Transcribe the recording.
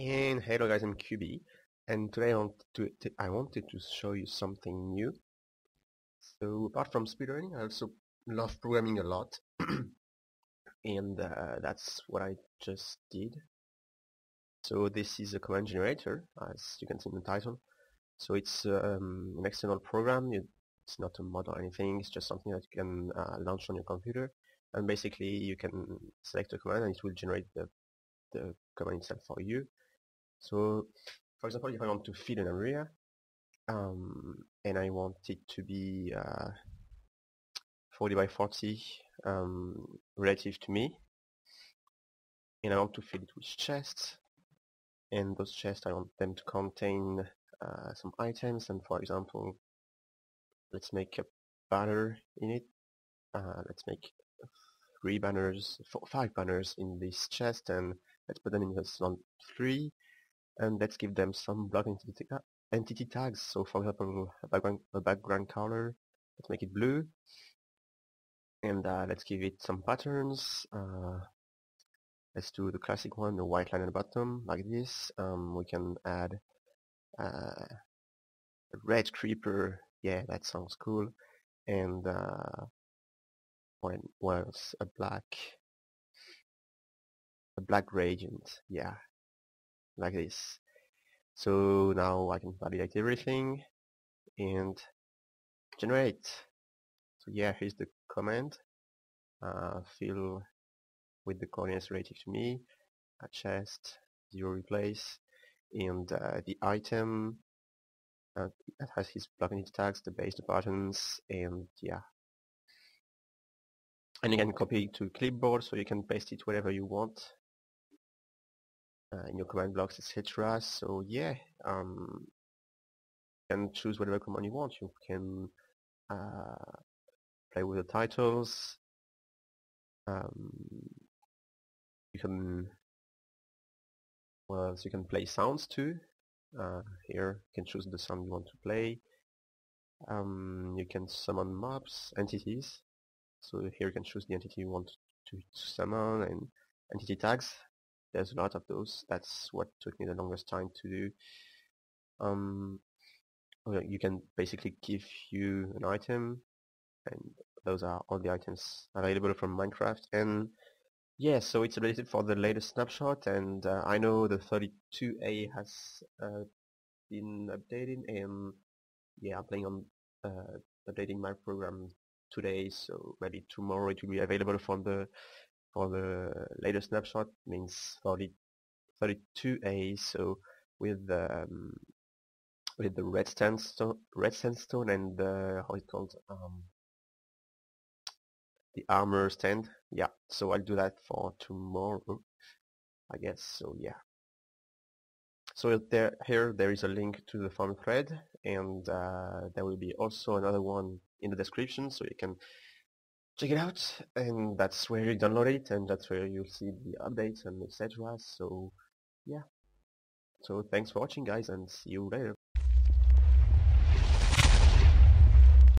And hello guys, I'm Cubi, and today I, want to, I wanted to show you something new. So apart from speedrunning, I also love programming a lot, and uh, that's what I just did. So this is a command generator, as you can see in the title. So it's um, an external program, it's not a mod or anything, it's just something that you can uh, launch on your computer, and basically you can select a command and it will generate the the command itself for you so, for example, if I want to fill an area, um, and I want it to be uh, 40 by 40 um, relative to me, and I want to fill it with chests, and those chests I want them to contain uh, some items, and for example, let's make a banner in it. Uh, let's make three banners, four, five banners in this chest, and let's put them in the slot three and let's give them some block entity, entity tags. So for example, a background, a background color, let's make it blue, and uh, let's give it some patterns. Uh, let's do the classic one, the white line at the bottom, like this. Um, we can add uh, a red creeper. Yeah, that sounds cool. And uh, what? A black, a black gradient. Yeah, like this. So now I can validate everything and generate. So yeah, here's the command. Uh, fill with the coordinates relative to me, a chest, zero replace, and uh, the item uh, that has his block tags, the base, the buttons, and yeah. And you can copy to clipboard so you can paste it wherever you want uh, in your command blocks, etc. So yeah, um, you can choose whatever command you want. You can uh, play with the titles. Um, you can well, so you can play sounds too. Uh, here you can choose the sound you want to play. Um, you can summon mobs, entities. So here you can choose the entity you want to, to summon and entity tags there's a lot of those. That's what took me the longest time to do. Um, you can basically give you an item, and those are all the items available from Minecraft. And yeah, so it's related for the latest snapshot, and uh, I know the 32A has uh, been updated, and yeah, I'm planning on uh, updating my program today, so maybe tomorrow it will be available from the for the latest snapshot means 30, 32A so with the um, with the red sandstone red sandstone and the how it called um, the armor stand. Yeah so I'll do that for tomorrow I guess. So yeah. So there here there is a link to the forum thread and uh, there will be also another one in the description. So you can check it out and that's where you download it and that's where you'll see the updates and etc so yeah. So thanks for watching guys and see you later